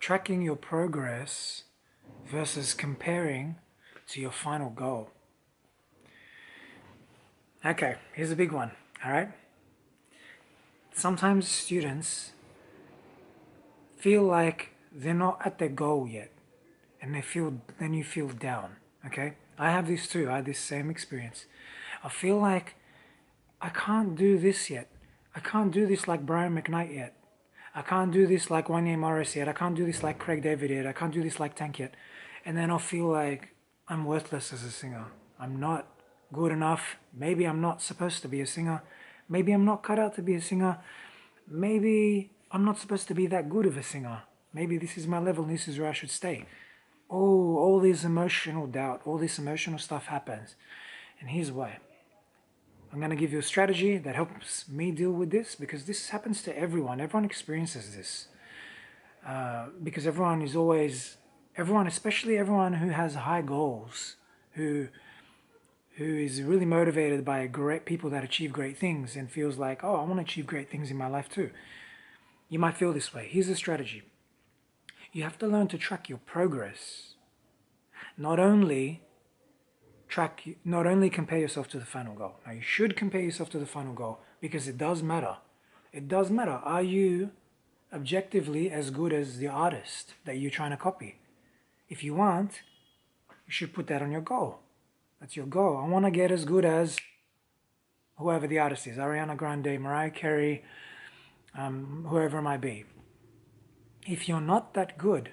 tracking your progress versus comparing to your final goal. Okay, here's a big one, all right? Sometimes students feel like they're not at their goal yet and they feel then you feel down, okay? I have this too. I had this same experience. I feel like I can't do this yet. I can't do this like Brian McKnight yet. I can't do this like Wanya Morris yet. I can't do this like Craig David yet. I can't do this like Tank yet. And then I'll feel like I'm worthless as a singer. I'm not good enough. Maybe I'm not supposed to be a singer. Maybe I'm not cut out to be a singer. Maybe I'm not supposed to be that good of a singer. Maybe this is my level and this is where I should stay. Oh, all this emotional doubt, all this emotional stuff happens. And here's why. I'm going to give you a strategy that helps me deal with this because this happens to everyone. Everyone experiences this. Uh, because everyone is always, everyone, especially everyone who has high goals, who who is really motivated by great people that achieve great things and feels like, oh, I want to achieve great things in my life too. You might feel this way. Here's a strategy. You have to learn to track your progress. Not only track, not only compare yourself to the final goal. Now you should compare yourself to the final goal because it does matter. It does matter. Are you objectively as good as the artist that you're trying to copy? If you aren't, you should put that on your goal. That's your goal. I want to get as good as whoever the artist is Ariana Grande, Mariah Carey, um, whoever it might be. If you're not that good,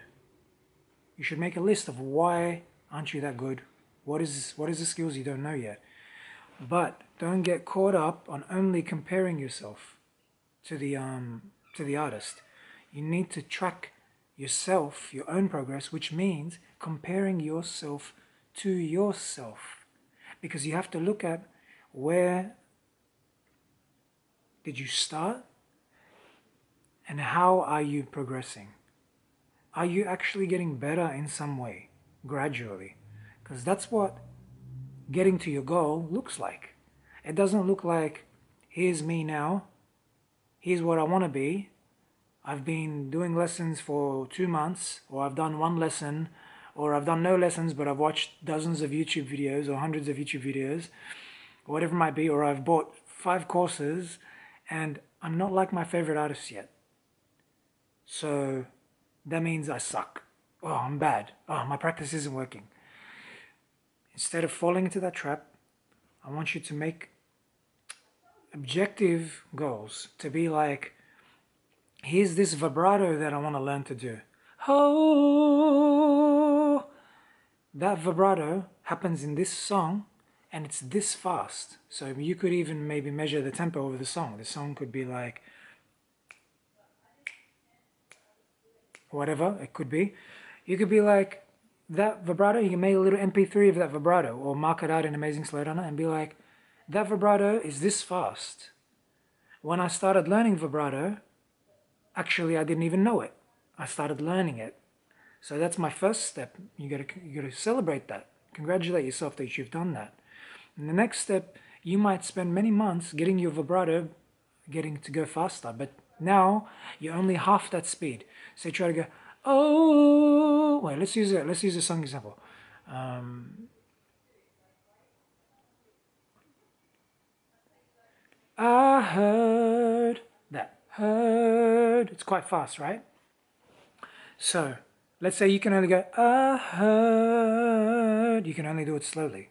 you should make a list of why aren't you that good? What is what is the skills you don't know yet? But don't get caught up on only comparing yourself to the um, to the artist. You need to track yourself, your own progress, which means comparing yourself to yourself because you have to look at where did you start and how are you progressing? Are you actually getting better in some way, gradually? Because that's what getting to your goal looks like. It doesn't look like, here's me now, here's what I want to be. I've been doing lessons for two months, or I've done one lesson or I've done no lessons, but I've watched dozens of YouTube videos or hundreds of YouTube videos, or whatever it might be, or I've bought five courses and I'm not like my favorite artists yet. So that means I suck. Oh, I'm bad. Oh, my practice isn't working. Instead of falling into that trap, I want you to make objective goals to be like, here's this vibrato that I want to learn to do. Oh, that vibrato happens in this song and it's this fast. So you could even maybe measure the tempo of the song. The song could be like whatever it could be. You could be like that vibrato, you can make a little MP3 of that vibrato or mark it out in Amazing Slowdowner and be like, that vibrato is this fast. When I started learning vibrato, actually I didn't even know it. I started learning it. So that's my first step. You gotta you gotta celebrate that. Congratulate yourself that you've done that. And the next step, you might spend many months getting your vibrato getting to go faster, but now you're only half that speed. So you try to go, oh wait, let's use it, let's use a song example. Um, I heard that heard. It's quite fast, right? So let's say you can only go, I heard, you can only do it slowly.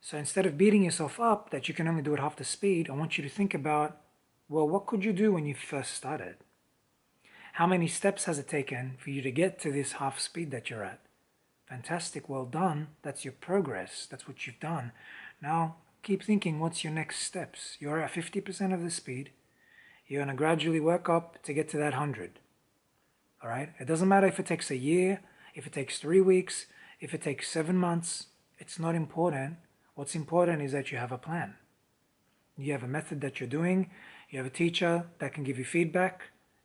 So instead of beating yourself up that you can only do it half the speed, I want you to think about, well, what could you do when you first started? How many steps has it taken for you to get to this half speed that you're at? Fantastic, well done. That's your progress. That's what you've done. Now, keep thinking what's your next steps. You're at 50% of the speed. You're going to gradually work up to get to that 100. All right. It doesn't matter if it takes a year, if it takes three weeks, if it takes seven months. It's not important. What's important is that you have a plan. You have a method that you're doing. You have a teacher that can give you feedback,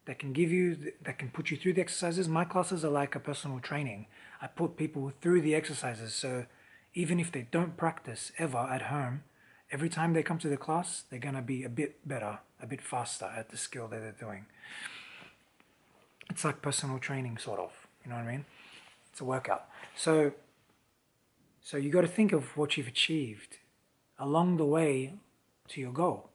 that can give you, that can put you through the exercises. My classes are like a personal training. I put people through the exercises. So even if they don't practice ever at home, every time they come to the class, they're going to be a bit better, a bit faster at the skill that they're doing. it's like personal training, sort of. You know what I mean? It's a workout. So, so you got to think of what you've achieved along the way to your goal.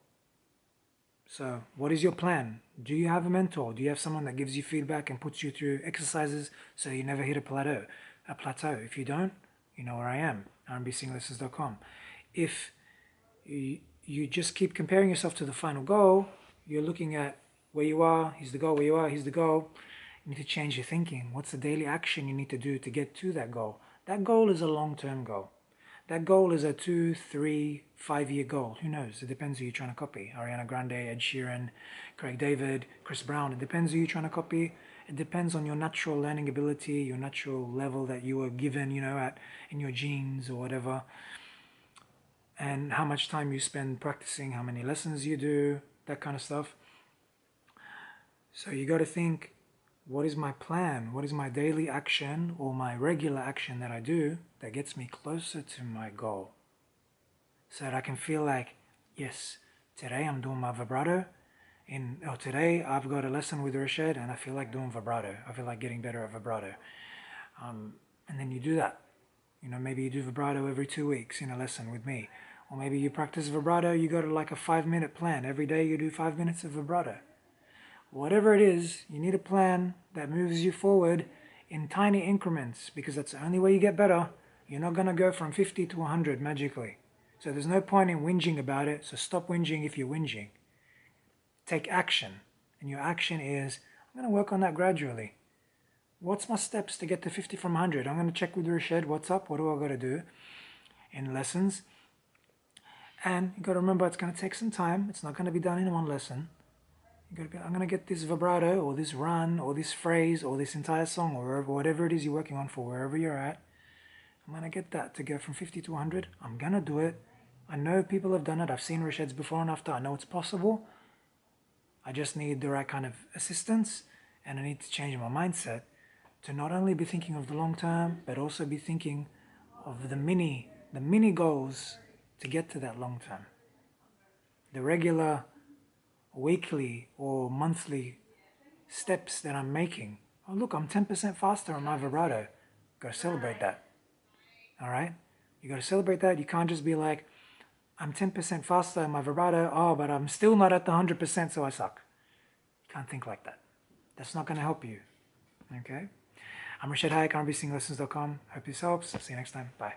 So, what is your plan? Do you have a mentor? Do you have someone that gives you feedback and puts you through exercises so you never hit a plateau? A plateau. If you don't, you know where I am. rnbsinglessons.com. If you, you just keep comparing yourself to the final goal, you're looking at where you are, here's the goal, where you are, here's the goal. You need to change your thinking. What's the daily action you need to do to get to that goal? That goal is a long term goal. That goal is a two, three, five year goal. Who knows? It depends who you're trying to copy. Ariana Grande, Ed Sheeran, Craig David, Chris Brown. It depends who you're trying to copy. It depends on your natural learning ability, your natural level that you were given, you know, at in your genes or whatever. And how much time you spend practicing, how many lessons you do, that kind of stuff. So you got to think what is my plan? What is my daily action or my regular action that I do that gets me closer to my goal? So that I can feel like, yes, today I'm doing my vibrato. In, oh, today I've got a lesson with Rached and I feel like doing vibrato. I feel like getting better at vibrato. Um, and then you do that. You know, maybe you do vibrato every two weeks in a lesson with me. Or maybe you practice vibrato, you go to like a five minute plan. Every day you do five minutes of vibrato whatever it is, you need a plan that moves you forward in tiny increments because that's the only way you get better. You're not going to go from 50 to 100 magically. So there's no point in whinging about it. So stop whinging if you're whinging. Take action. And your action is I'm going to work on that gradually. What's my steps to get to 50 from 100? I'm going to check with Rached. What's up? What do I got to do in lessons? And you got to remember it's going to take some time. It's not going to be done in one lesson. I'm gonna get this vibrato or this run or this phrase or this entire song or wherever, whatever it is you're working on for wherever you're at. I'm gonna get that to go from 50 to 100. I'm gonna do it. I know people have done it. I've seen Rached's before and after. I know it's possible. I just need the right kind of assistance and I need to change my mindset to not only be thinking of the long term, but also be thinking of the mini, the mini goals to get to that long term. The regular weekly or monthly steps that I'm making. Oh, look, I'm 10% faster on my vibrato. Got to celebrate that. All right? You got to celebrate that. You can't just be like, I'm 10% faster on my vibrato. Oh, but I'm still not at the 100%, so I suck. You can't think like that. That's not going to help you. Okay? I'm Rached Hayek, rnbsinglessons.com. Hope this helps. See you next time. Bye.